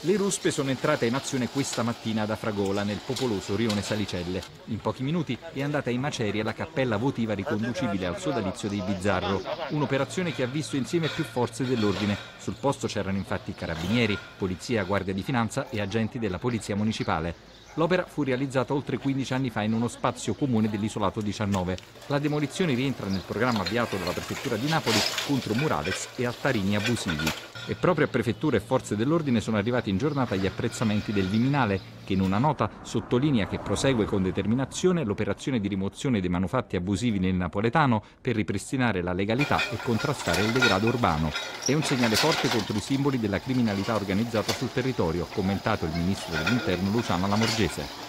Le ruspe sono entrate in azione questa mattina ad Afragola, nel popoloso rione Salicelle. In pochi minuti è andata in macerie la cappella votiva riconducibile al sodalizio dei Bizzarro, un'operazione che ha visto insieme più forze dell'ordine. Sul posto c'erano infatti carabinieri, polizia, guardia di finanza e agenti della polizia municipale. L'opera fu realizzata oltre 15 anni fa in uno spazio comune dell'isolato 19. La demolizione rientra nel programma avviato dalla prefettura di Napoli contro murales e altarini abusivi. E proprio a Prefettura e Forze dell'Ordine sono arrivati in giornata gli apprezzamenti del Viminale, che in una nota sottolinea che prosegue con determinazione l'operazione di rimozione dei manufatti abusivi nel napoletano per ripristinare la legalità e contrastare il degrado urbano. È un segnale forte contro i simboli della criminalità organizzata sul territorio, commentato il ministro dell'Interno Luciano Lamorgese.